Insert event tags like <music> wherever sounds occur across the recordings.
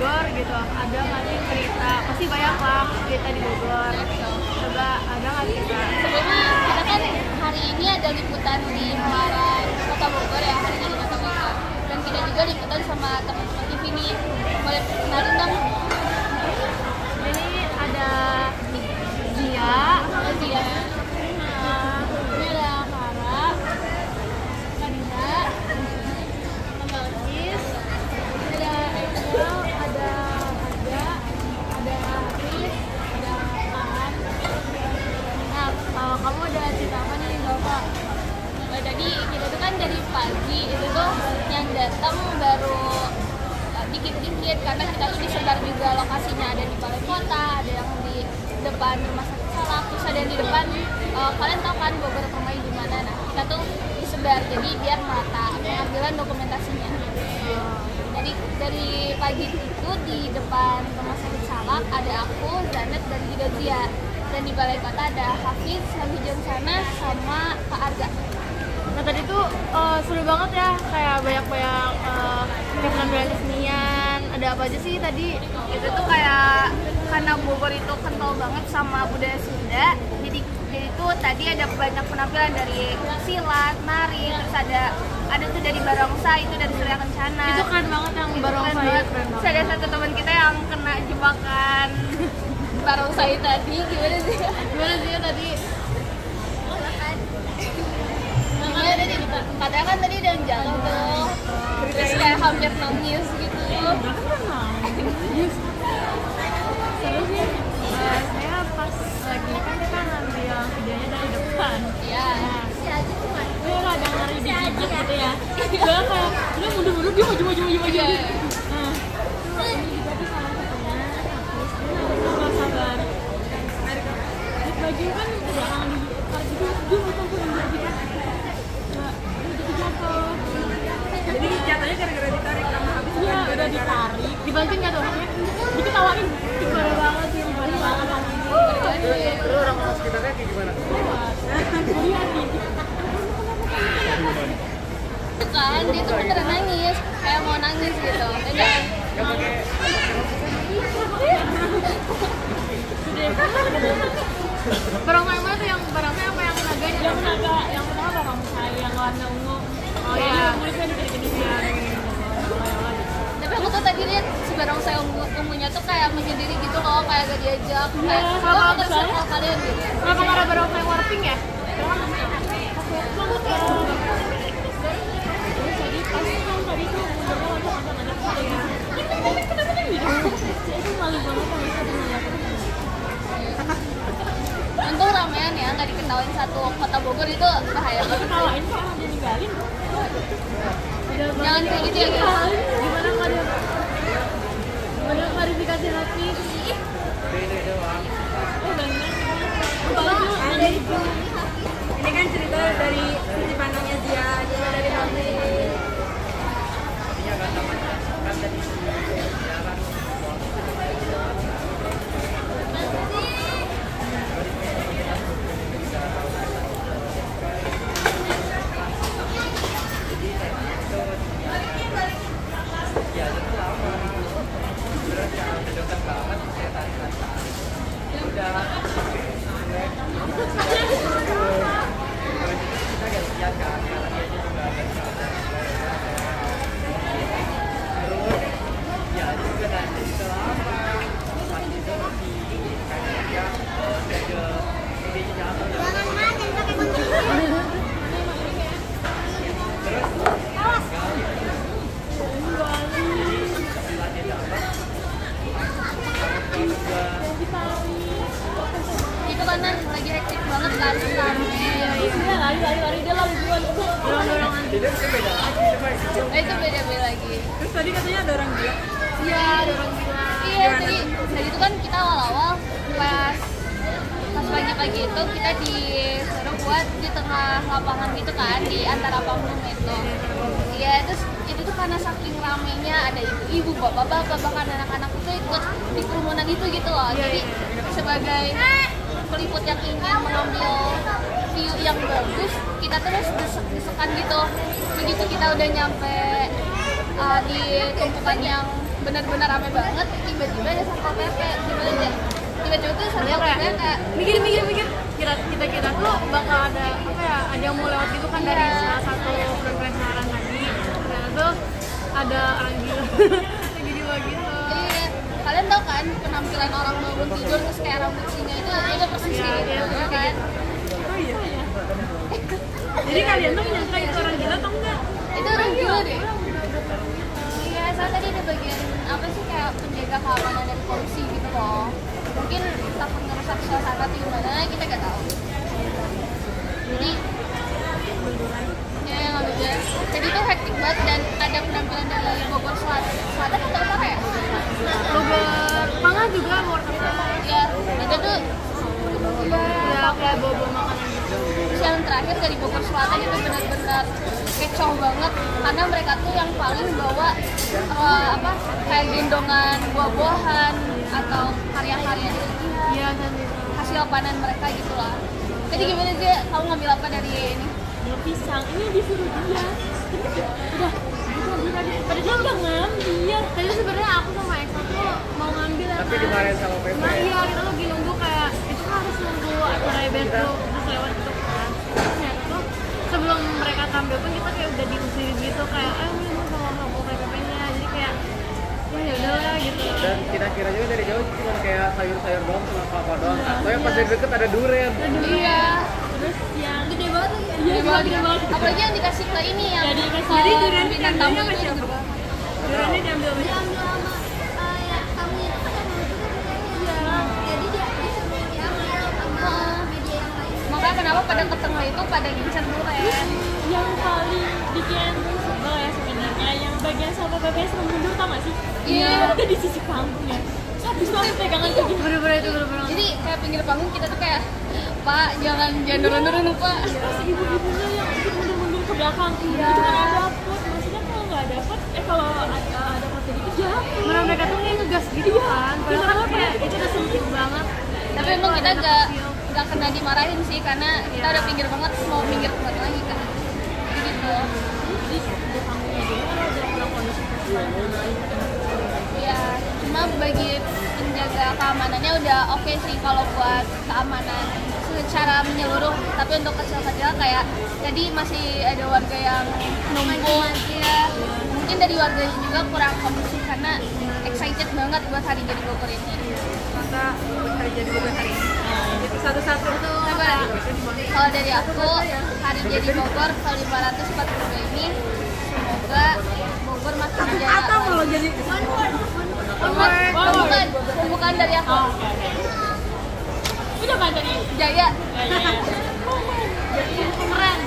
Bogor gitu. Ada nggak sih cerita? Pasti banyak lah cerita di Bogor. Coba ada nggak cerita? Sebelumnya kita kan hari ini ada liputan di Halaran Kota Bogor ya hari ini di Kota Bogor. Dan kita juga liputan sama teman-teman TV nih. Boleh kenalin dong? Ini ada Zia Halo Zia ada aku, Zanet dan juga Zia. Dan di balai kota ada Hafiz, Sami Jonsana, sama Kak Arga. Nah tadi tuh uh, seru banget ya kayak banyak-banyak uh, kayak penampilan kesenian. Ada apa aja sih tadi? itu tuh kayak karena Bogor itu kental banget sama budaya Sunda jadi tuh tadi ada banyak penampilan dari silat, nari, terus ada ada tuh dari barongsai itu dari Surya Kencana Itu keren banget yang baru keren banget. Terus ada satu teman kita yang kena jebakan <laughs> barongsai tadi gimana sih? Gimana sih tadi? Padahal kan tadi yang jatuh tuh. Terus kayak hampir nangis gitu. Seru <laughs> lagi kan kita ngambil videonya dari depan. Iya. Gue ada ngeri digigit gitu ya. Gue kayak udah mundur-mundur dia maju maju maju maju. Nah, itu salah satunya Hafiz. Dia nggak sabar. Lihat baju kan jangan di tarik gitu. Dia mau tahu yang jadi kan. Nggak, dia jadi jatuh. jadi jatuhnya gara-gara ditarik sama habis Iya, udah ditarik. Dibantuin nggak tuh? Diketawain. Gimana banget sih, gimana banget Terus orang-orang sekitarnya kayak gimana? Kan dia tuh beneran nangis, kayak mau nangis gitu. Barongsai yang mana tuh yang barongsai apa yang naganya? Yang naga, yang pertama barongsai yang warna ungu. Oh iya. Mulutnya gini-gini ya. tapi aku tuh tadi lihat barongsai ungu ungunya tuh kayak menyendiri gitu loh, kayak gak diajak. Kayak Iya, kalau ke soalnya. kalian gitu. Kenapa karena barongsai warping ya? Untung ramean ya, nggak diketawain satu kota Bogor itu bahaya banget. Ketawain kok orang ninggalin. Jangan kayak gitu ya guys. Gimana nggak ada? Ada klarifikasi lagi? beda doang. Oh banyak. Ada itu. ini kan cerita dari sisi pandangnya Zia juga dari Hafiz Artinya kan namanya kan tadi jalan Ya, itu lama. Terus yang dekat banget saya tarik atas. Ya udah. Kita gak lihat kan, karena dia juga ada di sana. Terus ya juga nanti selama pas itu di kayak dia ada ide jatuh terus latih dapat juga Itu karena lagi hektik banget kan rame. Iya, lari lari lari dia lari duluan. Dorong-dorongan. tidak itu beda lagi coba itu Nah, itu beda-beda lagi. terus tadi katanya ada orang gila Iya, dorong gila. Iya, tadi tadi itu kan kita awal-awal pas pas pagi-pagi itu kita disuruh buat di tengah lapangan gitu kan di antara panggung itu. Iya terus itu tuh karena saking ramenya ada ibu-ibu bapak-bapak bahkan anak-anak itu ikut di kerumunan itu gitu loh. Iya, jadi sebagai peliput yang ingin mengambil view yang bagus kita terus desek-desekan gitu. Begitu kita udah nyampe uh, di tumpukan yang benar-benar rame banget tiba-tiba ada satpol pp gimana sih tiba-tiba tuh satpol pp kayak mikir mikir mikir kira kita kira tuh bakal ada apa ya ada yang mau lewat gitu kan dari Iya. salah satu program sekarang tadi ternyata tuh ada orang gila <laughs> lagi di bawah gitu Jadi kalian tahu kan penampilan orang bangun tidur terus kayak rambut singa itu itu persis Iya, kayak iya, gitu iya, kan. oh iya jadi kalian tuh nyangka itu orang gila atau enggak Itu orang gila deh. Iya, soalnya tadi ada bagian apa sih kayak penjaga keamanan dari polisi gitu loh. Mungkin takut ngerusak suasana atau gimana kita nggak tahu. Jadi ya yang aja. Jadi tuh hektik banget dan ada penampilan dari Bogor Selatan, Selatan atau Utara ya? Bogor Mangga juga Bogor Ya, itu tuh ya kayak bobo makanan yang terakhir dari Bogor Selatan itu benar-benar kecoh banget karena mereka tuh yang paling bawa eh, apa kayak gendongan buah-buahan atau karya-karya iya hasil panen mereka gitu lah. Jadi gimana sih kamu ngambil apa dari ini? pisang ini disuruh dia udah udah udah pada dia nggak ngambil tadi sebenarnya aku sama Eka tuh mau ngambil Tapi kan? dimarahin sama Pepe. Nah iya kita lagi nunggu kayak itu kan harus nunggu acara event tuh terus lewat gitu kan terus ternyata tuh sebelum mereka tampil pun kita kayak udah diusir gitu kayak eh ini mau sama sama PPP nya jadi kayak ya udah lah gitu Dan kita kira juga dari jauh cuma kayak sayur-sayur doang sama kelapa doang. Atau yang pas dari deket ada durian. Iya. terus yang Gede banget lagi. Iya, Gede banget. gede banget. Apalagi yang dikasih ke ini yang Ya, dikasih. Jadi durian bintang tamu itu siapa? duriannya diambil sama siapa? sama eh, ya, tamunya itu kan ada juga kayaknya. Jadi dia disuruh diambil sama media yang lain. Makanya kenapa pada ke tengah itu pada gincer durian. yang paling bikin ya yang bagian sama BBS mundur tau gak sih? Iya. Ada di sisi panggung ya. Habis itu pegangan kayak gini. bener-bener itu bener-bener Jadi kayak pinggir panggung kita tuh kayak Pak jangan jangan turun-turun Pak. Terus ibu-ibunya yang ikut mundur-mundur ke belakang. Iya. Itu kan ada pot. Maksudnya kalau nggak ada pot, eh kalau ada ada pot gitu jatuh. Mana mereka tuh kayak ngegas gitu kan padahal kan kayak itu udah sempit banget Tapi untung kita gak gak kena dimarahin sih karena kita udah pinggir banget mau pinggir ke mana lagi kan. Jadi gitu. Jadi ada panggungnya juga kalau ada orang kondisi Ya cuma bagi penjaga keamanannya udah oke sih kalau buat keamanan secara menyeluruh. Tapi untuk kecil-kecil kayak tadi masih ada warga yang numpuk. Ya mungkin dari warganya juga kurang kondusif karena excited banget buat hari jadi Bogor ini. Maka hari jadi Bogor hari ini? Itu satu-satu tuh kalau dari aku hari jadi Bogor ke 542 ini semoga Bogor makin jaya atau kalau jadi bukan bukan bukan dari aku Udah kan tadi? jaya Ya, ya, ya. keren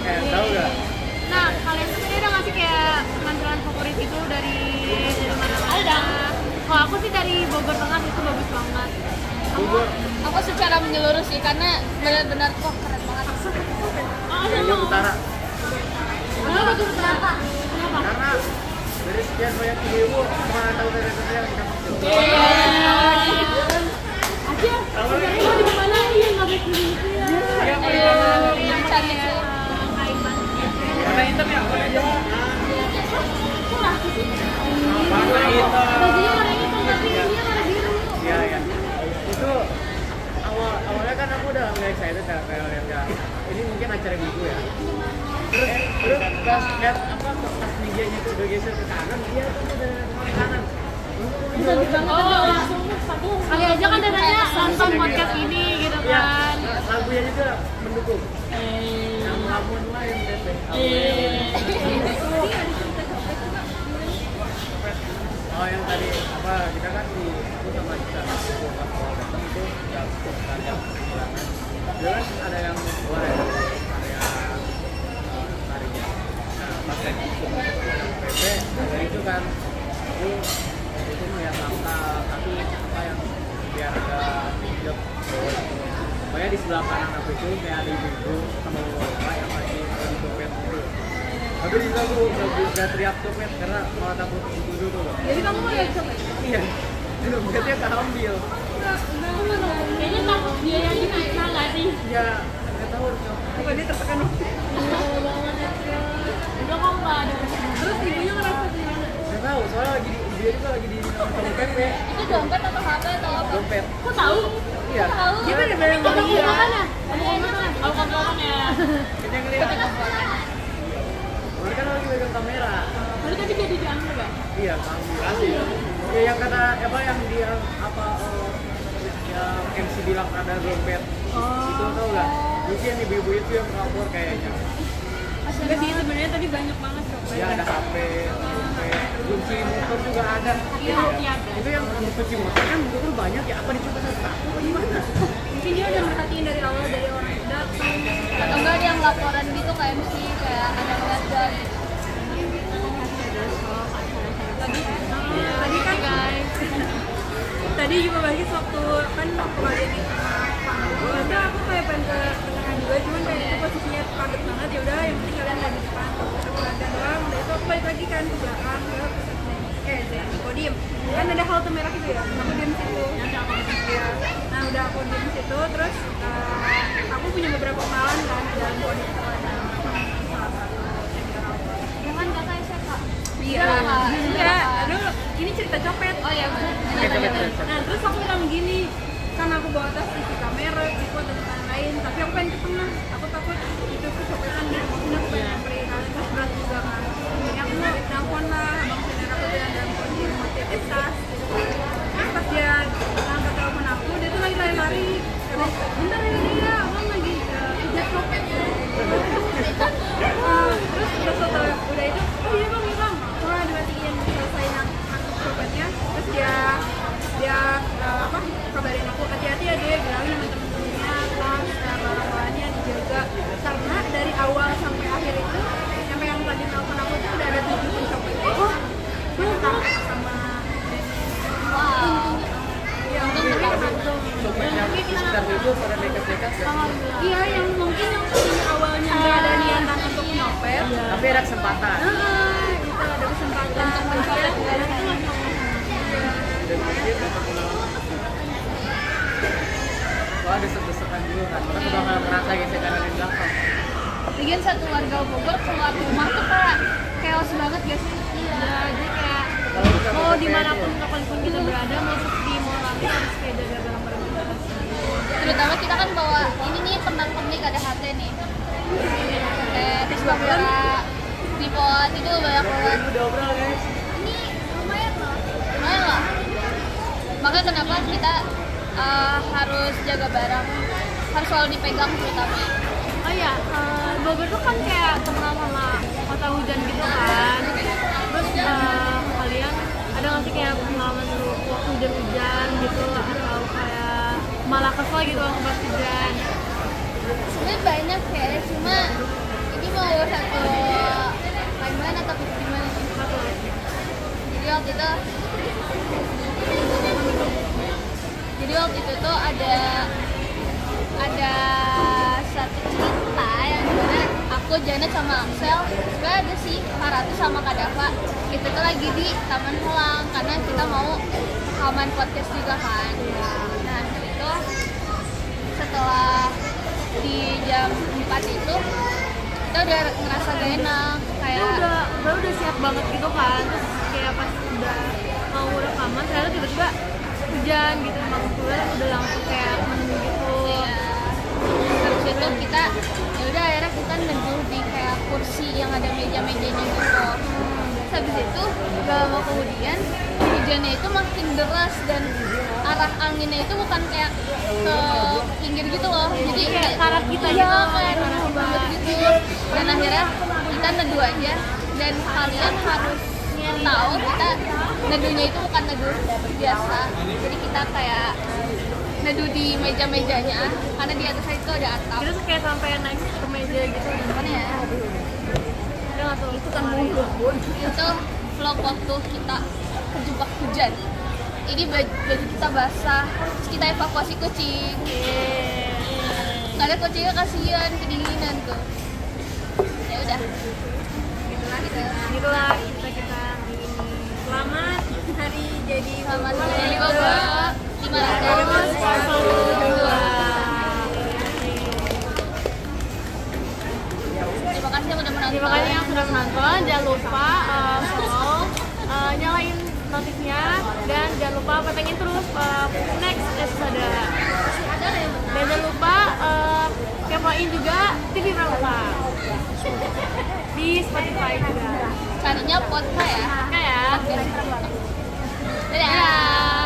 Eh, tahu gak? nah kalian tuh tadi ada nggak sih kayak penampilan favorit itu dari dari mana Ada. kalau aku sih dari Bogor Tengah itu bagus banget Bogor. aku secara menyeluruh sih karena benar-benar kok keren banget Ah, ada Yang loh. utara. kenapa tuh kenapa Karena dari sekian banyak ibu cuma tahu dari saya yang kita maksud. Aja, sebenarnya mau di mana ya nggak ya. Iya, yang cantik Warna hitam ya, warna hitam. warna hitam tapi dia warna biru Iya, iya. Itu awal awalnya kan aku udah nggak excited ya kayak lihat ya. Ini mungkin acara minggu ya. Terus terus pas lihat apa pas mejanya itu udah geser ke kanan, dia tuh udah ke kanan. Oh, langsung kali aja kan dananya nonton podcast ini gitu Iya, kan lagunya juga mendukung. Eh, lamun lain teteh. eh. oh yang tadi apa kita kan di aku sama kita. Itu nggak ada dia kan ada yang luar ya area tarinya. Nah pas PP dari itu kan aku itu melihat langkah tapi apa yang biar ada hidup. Makanya di sebelah kanan aku itu kayak ada ibu-ibu sama bapak yang lagi lagi copet gitu. Tapi situ aku udah, udah teriak copet karena malah takut tuh. loh. Jadi kamu mau jadi copet? Iya. Dompetnya keambil. Kayaknya takut dia yang difitnah nggak sih? Ya, nggak tahu. Bukan dia tertekan Udah kok nggak ada. Terus ibunya ngerasa gimana? Nggak tahu. Soalnya lagi di dia juga lagi di sama PP. itu dompet atau HP atau apa Dompet. Kok tahu? Iya. tahu Gimana bayar Kamu ngomong iya. mana? Aku kontrolan ya. Kita ngeliat. Mereka kan lagi pegang kamera. Lalu tadi dia diambil nggak? Iya, kasih. Ya yang kata apa yang dia apa eh, yang MC bilang ada dompet. Itu tau nggak? Mungkin ibu-ibu itu yang melapor kayaknya. Enggak sih sebenarnya tadi banyak banget copet. Ya ada HP, kunci motor juga ada. Iya, Itu- iya. Itu yang kunci motor kan motor banyak ya apa dicoba satu gimana? Mungkin dia udah merhatiin dari awal dari orang. Atau enggak dia yang laporan gitu ke MC kayak ada gagal Tadi kan guys. Tadi juga bagus waktu kan kembali di Waktu aku kayak pengen ke tengah juga, cuman kayak itu posisinya padat banget ya udah yang penting kalian ada di depan. Aku latihan doang, udah itu aku balik lagi kan ke belakang ke eh di podium. Kan ada halte merah gitu ya, aku diem situ. Nah udah aku diem situ, terus eh, aku punya beberapa kenalan kan di dalam itu ada aku. jangan kakak SK Iya, enggak. Aduh, ini cerita copet. oh ya. Nah, terus aku bilang gini, kan aku bawa tas isi kamera, gitu dan lain-lain. Tapi aku pengen ke tengah, aku takut itu kecopetan dan ini aku pengen nyamperin kalian terus berat juga kan. Jadi aku telepon lah, abang senior aku bilang dalam kondisi mau titip tas. Terus pas dia angkat telepon aku, dia tuh lagi lari-lari. Bentar ya, dia, abang lagi uh, kejar copet. Terus udah setelah udah itu, oh iya bang, iya bang, setelah dimatiin selesai nang- nangkep copetnya, terus dia dia uh, apa kabarin aku hati-hati ya dia bilangin sama temen-temennya tas uh, barang-barangnya dijaga karena dari awal sampai akhir itu sampai yang tadi telepon aku tuh udah ada tujuh pencopet oh ditangkap sama wow yang untungnya beruntung Copet yang di sekitar itu pada nekat-nekat ya. iya yang mungkin yang tadinya awalnya nggak ada niatan untuk nyopet Tapi ada kesempatan. ah itu ada kesempatan mencopet dan itu langsung Dan mungkin Ada desek-desekan dulu kan, orang tuh bakal ngerasa gesekan dari belakang. Lagian satu warga Bogor keluar rumah tuh kayak chaos banget gak sih? Iya, jadi kayak mau di mana pun ya. kapan pun kita berada, mau sepi mau rame harus kayak jaga barang-barang kita. Terutama kita kan bawa ini nih pernak-pernik ada HT nih. Kayak tes bakura, tripod itu banyak banget. Ini udah obrol guys. Ini lumayan loh. Lumayan loh. Makanya kenapa kita uh, harus jaga barang, harus selalu dipegang terutama. Oh iya, eh, Bogor tuh kan kayak terkenal sama kota hujan gitu kan. Terus eh, kalian ada nggak sih kayak pengalaman seru waktu hujan-hujan gitu atau kayak malah kesel gitu waktu pas hujan? Sebenarnya banyak ya, cuma ini mau satu timeline atau gimana? Jadi waktu itu jadi waktu itu tuh ada ada satu cerita yang di mana aku Janet sama Axel juga ada sih Karatu sama Kak Dava itu tuh lagi di Taman Helang karena kita mau rekaman podcast juga kan nah itu setelah di jam 4 itu kita udah ngerasa gak enak Kita kayak udah, udah udah siap banget gitu kan. Terus kayak pas udah mau rekaman, ternyata tiba-tiba hujan gitu. Emang keluar udah langsung kayak mendung gitu. ya, habis itu kita ya udah akhirnya kita neduh di kayak kursi yang ada meja-mejanya gitu. Terus habis itu gak lama kemudian hujannya itu makin deras dan arah anginnya itu bukan kayak ke pinggir gitu loh. Jadi Kayak ke arah kita iya, gitu, kayak banget gitu. Dan akhirnya kita neduh aja. Dan kalian harus tahu kita neduhnya itu bukan neduh biasa. Jadi kita kayak neduh di meja-mejanya. Karena di atas itu ada atap. Kita tuh kayak sampai naik ke meja gitu. Gimana ya? Udah nggak tuh? itu kan mulu itu vlog waktu kita kejebak hujan. Ini baju, baju kita basah. Terus kita evakuasi kucing. Karena kucingnya kasihan kedinginan tuh. Ya udah. Gitulah gitu Gitulah kita kita. Selamat hari jadi selamat hari lima ratus terima kasih yang udah menonton. Terima kasih yang sudah menonton. Jangan lupa uh, follow, uh, nyalain notifnya. Dan jangan lupa pantengin terus uh, next episode. Dan jangan lupa uh, kepoin juga TV Pramuka. Di Spotify juga carinya vodka ya vodka ya. Dadah, dadah.